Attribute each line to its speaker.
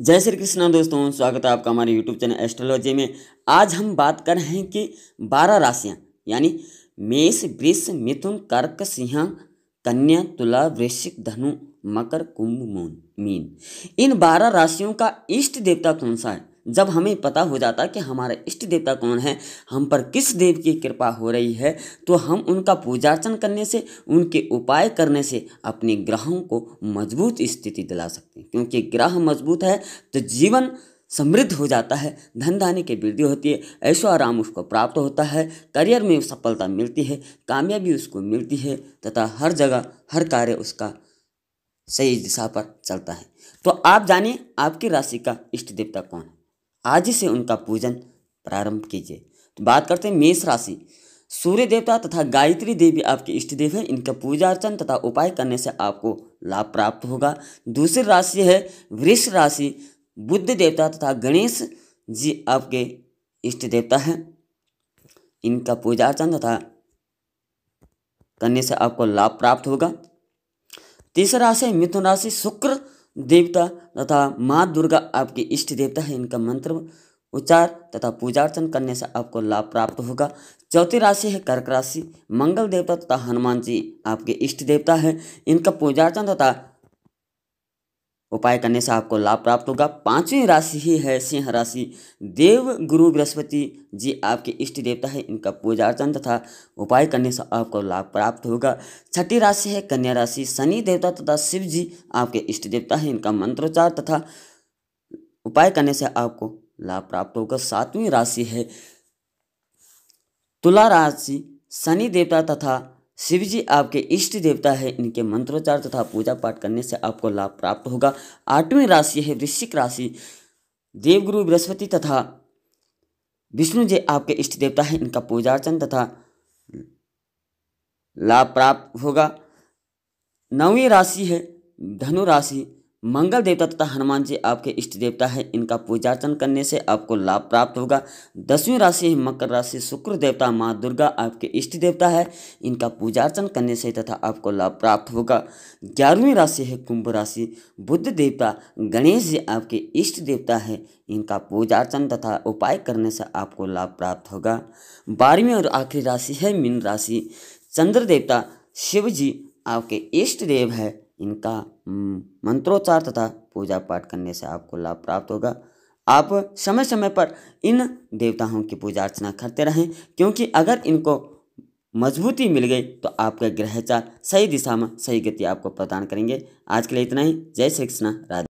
Speaker 1: जय श्री कृष्णा दोस्तों, स्वागत है आपका हमारे यूट्यूब चैनल एस्ट्रोलॉजी में। आज हम बात कर रहे हैं कि बारह राशियाँ, यानी मेष, वृष, मिथुन, कर्क सिंह कन्या, तुला, वृश्चिक, धनु, मकर, कुंभ मून मीन। इन बारह राशियों का इष्ट देवता कौन सा है? जब हमें पता हो जाता कि हमारा इष्ट देवता कौन है, हम पर किस देव की कृपा हो रही है तो हम उनका पूजा अर्चन करने से, उनके उपाय करने से अपने ग्रहों को मज़बूत स्थिति दिला सकते हैं। क्योंकि ग्रह मज़बूत है तो जीवन समृद्ध हो जाता है धन धान्य की वृद्धि होती है ऐशो आराम उसको प्राप्त होता है, करियर में सफलता मिलती है, कामयाबी उसको मिलती है, तथा हर जगह, हर कार्य उसका सही दिशा पर चलता है। तो आप जानिए, आपकी राशि का इष्ट देवता कौन है? आज से उनका पूजन प्रारंभ कीजिए। तो बात करते हैं मेष राशि। सूर्य देवता तथा गायत्री देवी आपके इष्ट देव है। इनका पूजा अर्चन तथा उपाय करने से आपको लाभ प्राप्त होगा। दूसरी राशि है वृक्ष राशि। बुद्ध देवता तथा गणेश जी आपके इष्ट देवता है। इनका पूजा अर्चन तथा करने से आपको लाभ प्राप्त होगा। तीसरा राशि मिथुन राशि। शुक्र देवता तथा माँ दुर्गा आपके इष्ट देवता है। इनका मंत्र उच्चार तथा पूजा अर्चन करने से आपको लाभ प्राप्त होगा। चौथी राशि है कर्क राशि। मंगल देवता तथा हनुमान जी आपके इष्ट देवता है। इनका पूजा अर्चन तथा उपाय करने से आपको लाभ प्राप्त होगा। पांचवी राशि ही है सिंह राशि। देव, गुरु, बृहस्पति जी आपके इष्ट देवता है। इनका पूजा अर्चन तथा उपाय करने से आपको लाभ प्राप्त होगा। छठी राशि है कन्या राशि। शनि देवता तथा शिव जी आपके इष्ट देवता है। इनका मंत्रोच्चार तथा उपाय करने से आपको लाभ प्राप्त होगा। सातवीं राशि है तुला राशि। शनि देवता तथा शिव जी आपके इष्ट देवता है, इनके मंत्रोच्चार तथा पूजा पाठ करने से आपको लाभ प्राप्त होगा। आठवीं राशि है वृश्चिक राशि। देवगुरु बृहस्पति तथा विष्णु जी आपके इष्ट देवता है, इनका पूजा अर्चन तथा लाभ प्राप्त होगा। नौवीं राशि है, धनु राशि। मंगल देवता तथा हनुमान जी आपके इष्ट देवता है। इनका पूजा अर्चन करने से आपको लाभ प्राप्त होगा। दसवीं राशि मकर राशि, शुक्र देवता, माँ दुर्गा आपके इष्ट देवता है। इनका पूजा अर्चन करने से तथा आपको लाभ प्राप्त होगा। ग्यारहवीं राशि है, कुंभ राशि, बुद्ध देवता, गणेश जी आपके इष्ट देवता है। इनका पूजा अर्चन तथा उपाय करने से आपको लाभ प्राप्त होगा। बारहवीं और आखिरी राशि है, मीन राशि, चंद्र देवता, शिव जी आपके इष्ट देव है। इनका मंत्रोच्चार तथा पूजा पाठ करने से आपको लाभ प्राप्त होगा। आप समय समय पर इन देवताओं की पूजा अर्चना करते रहें, क्योंकि अगर इनको मजबूती मिल गई तो आपका ग्रहचार सही दिशा में सही गति आपको प्रदान करेंगे। आज के लिए इतना ही। जय श्री कृष्ण। राधे।